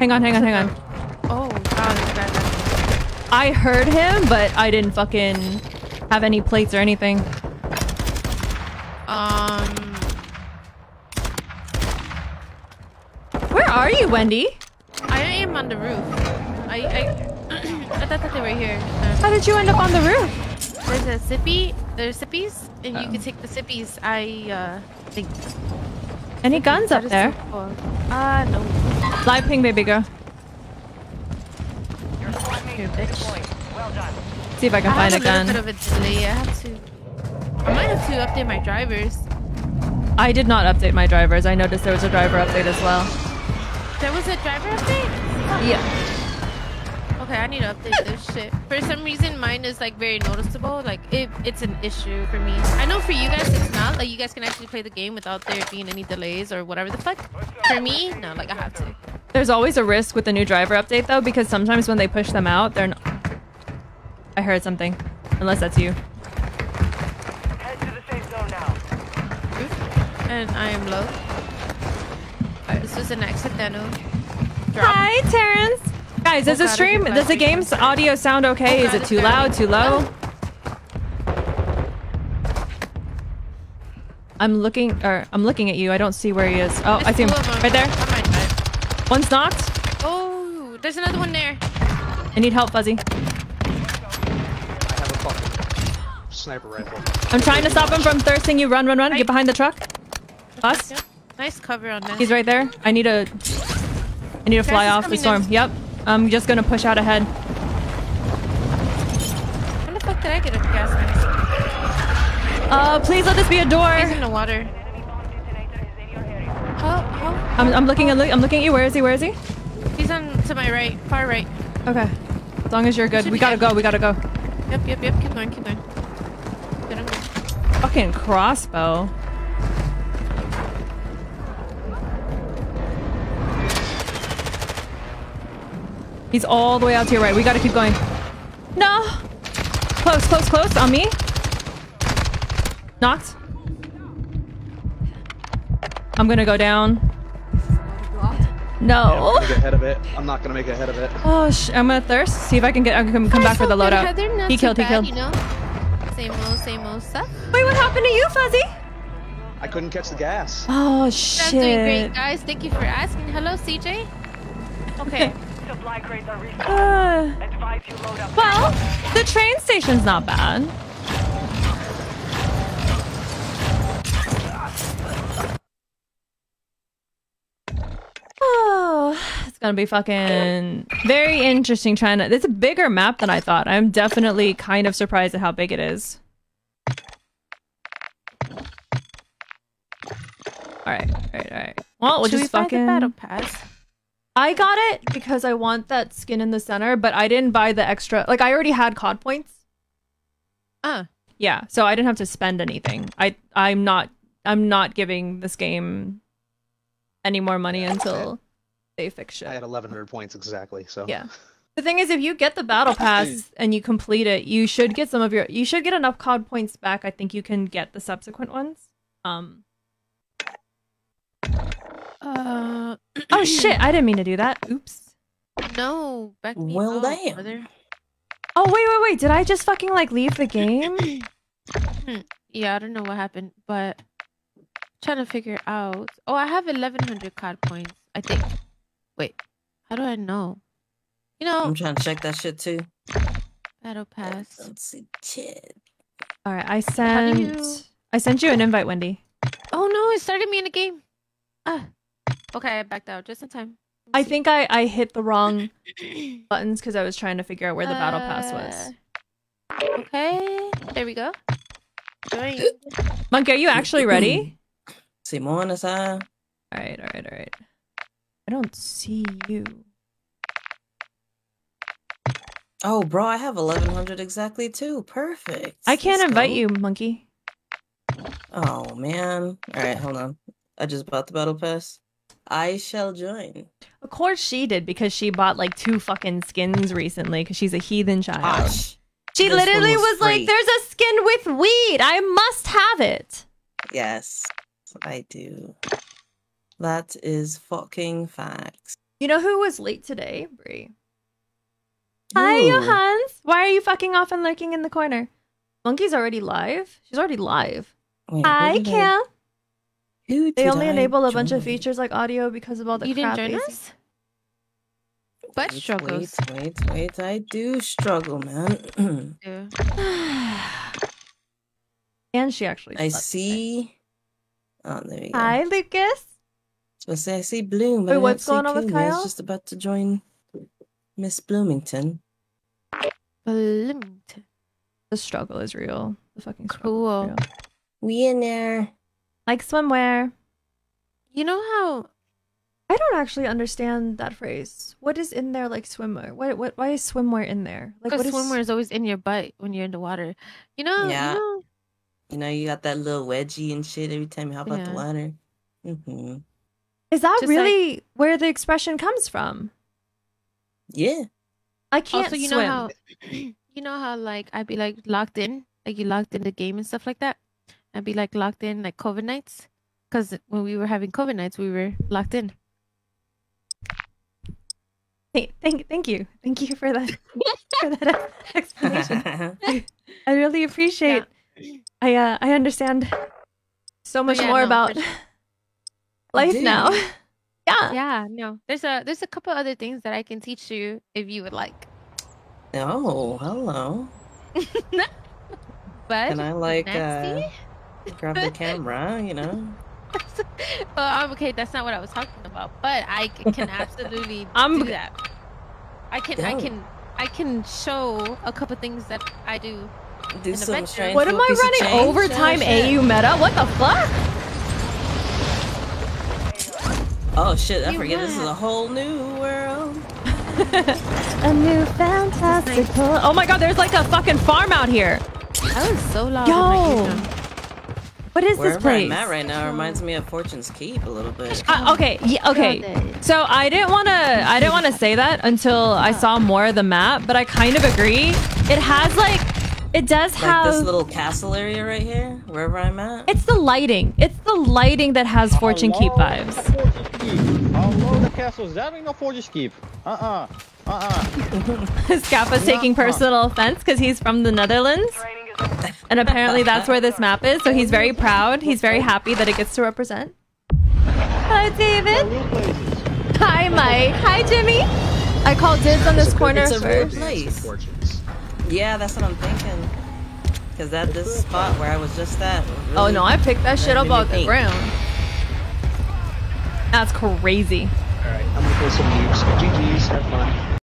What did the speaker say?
Hang on, hang on, hang on. Oh, God, this guy got I heard him, but I didn't fucking have any plates or anything. Um, Where are you, Wendy? I am on the roof. I I I thought that they were here. Uh, How did you end up on the roof? there's a sippy. There's sippies, and you Oh. can take the sippies. I uh think. Any guns up there? Ah, no. Live ping, baby girl. Bitch. Well done. See if I can I find have a a little gun. bit of a delay. I have to. I might have to update my drivers. I did not update my drivers. I noticed there was a driver update as well. There was a driver update. Yeah. Okay, I need to update this shit. For some reason, mine is like very noticeable. Like it, it's an issue for me. I know for you guys, it's not. Like you guys can actually play the game without there being any delays or whatever the fuck. For me, no. Like I have to. There's always a risk with the new driver update though, because sometimes when they push them out, they're not. I heard something. Unless that's you. Head to the safe zone now. And I am low. Uh, Alright, this was an accidental drop. Hi, Terrence. Guys, does Oh the stream, does the game's audio sound okay? Oh Is it too loud, too low? I'm looking, or I'm looking at you. I don't see where he is. Oh, There's I see him. two of 'em. Right there. I might die. One's knocked. Oh, there's another one there. I need help, Fuzzy. I have a fucking sniper rifle. I'm trying to stop him from thirsting you. Run, run, run. Get behind the truck. Us. Yep. Nice cover on that. He's right there. I need to. I need to fly off the coming storm. in. Yep. I'm just gonna push out ahead. When the fuck did I get a gas mask? Uh, please let this be a door. He's door. in the water. I'm, I'm looking. I'm look- I'm looking at you. Where is he? Where is he? He's on to my right, far right. Okay. As long as you're good. Should We gotta good. go. We gotta go. Yep, yep, yep. Keep going, keep going. Get him. Fucking crossbow. He's all the way out to your right. We gotta keep going. No! Close, close, close. On me. Knocked. I'm gonna go down. No. I'm ahead of it. I'm not gonna make ahead of it. Oh, sh I'm gonna thirst. See if I can get. I can come, come back for the Good, loadout. Heather, He too killed. He killed. You know, same old, same old stuff. Wait, what happened to you, Fuzzy? I couldn't catch the gas. Oh That's doing great, shit. guys. Thank you for asking. Hello, CJ. Okay. Supply crates are restocked. Uh, Advise you load up. well, the train station's not bad. Gonna be fucking very interesting trying to. It's a bigger map than I thought. I'm definitely kind of surprised at how big it is. Alright, alright, alright. Well, we'll Should just we fucking. battle pass? I got it because I want that skin in the center, but I didn't buy the extra. Like, I already had COD points. Uh, Yeah, so I didn't have to spend anything. I I'm not I'm not giving this game any more money until they fix I had 1,100 points exactly. So Yeah. The thing is, if you get the battle pass and you complete it, you should get some of your you should get enough COD points back. I think you can get the subsequent ones. Um. uh, Oh shit! I didn't mean to do that. Oops. no, back me Well, up, damn. brother. Oh wait, wait, wait! Did I just fucking like leave the game? Yeah, I don't know what happened, but trying to figure out. Oh, I have 1100 COD points, I think. Wait, how do I know? You know, I'm trying to check that shit too. battle pass. Let's see. Shit. All right, I sent you- I sent you an invite, Wendy. Oh no, it started me in the game. Ah, okay, I backed out just in time. I think I I hit the wrong buttons because I was trying to figure out where the battle pass was. Uh, Okay, there we go. Join. Monkey, are you actually ready? Simone is I. all right, all right, all right. I don't see you. Oh, bro, I have 1100 exactly too. Perfect. I can't Let's invite go. you, Monkey. Oh, man. All right, hold on. I just bought the battle pass. I shall join. Of course she did because she bought like two fucking skins recently because she's a heathen child. Ah, Gosh. she this literally was was, like, "There's a skin with weed. I must have it." Yes, I do. That is fucking facts. You know who was late today, Brie? Hi, Ooh. Johans. Why are you fucking off and lurking in the corner? Monkey's already live. She's already live. Wait, who I can. Who They only I enable a bunch of features like audio because of all the you didn't join us? Butt Wait, struggles. Wait, wait, wait. I do struggle, man. Yeah. and she actually. I slept today. see. Oh, there we go. Hi, Lucas. So I say I see Bloom, but Wait, I what's don't going on with Coon. I was just about to join Miss Bloomington. Bloomington. The struggle is real. The fucking struggle. Cool. Is real. We in there. Like swimwear. You know how I don't actually understand that phrase. What is in there like swimwear? What what why is swimwear in there? Like because what is swimwear is always in your butt when you're in the water. You know, Yeah. you know You know, you got that little wedgie and shit every time you hop out the Yeah. water. hmm Is that Just like- really where the expression comes from? Yeah. I can't also you swim. know how you know how like I'd be like locked in, like you locked in the game and stuff like that. I'd be like locked in like COVID nights, because when we were having COVID nights, we were locked in. Thank, thank, thank you, thank you for that for that explanation. I really appreciate. I uh, I understand so much yeah, more no, about sure. Life do. now. yeah. Yeah, no, there's a there's a couple other things that I can teach you if you would like. oh, hello. But Can I like uh, grab the camera? You know. well, okay. That's not what I was talking about. But I can absolutely I'm- do that. I can, I can, I can show a couple things that I do. Do An some adventure. strange What am I running overtime. AU meta? What the fuck? Oh shit! I You forget this is a whole new world. A new fantastical. Oh my god, there's like a fucking farm out here. That was so loud. Yo. In my eardrum. What is this Wherever place? I'm at right now reminds me of Fortune's Keep a little bit. Uh, okay, yeah, okay. So I didn't want to. I didn't want to say that until I saw more of the map, but I kind of agree. It has like, it does Like have. this little castle area right here, wherever I'm at. It's the lighting. It's the lighting that has Fortune Keep vibes. Forge Keep. Hello, the castle. There ain't no Forge Keep. Uh-uh. Uh-uh. Scappa's taking uh-uh. personal offense because he's from the Netherlands, Training is over. and apparently that's where this map is. So he's very proud. He's very happy that it gets to represent. Hello, David. Hi, Mike. Hi, Jimmy. I called dibs on this corner It's a real first. Place. Fortunes. Yeah, that's what I'm thinking. Cause that this spot where I was just at. was Oh no, I picked that shit up off the ground. That's crazy. Alright, I'm gonna play some nukes.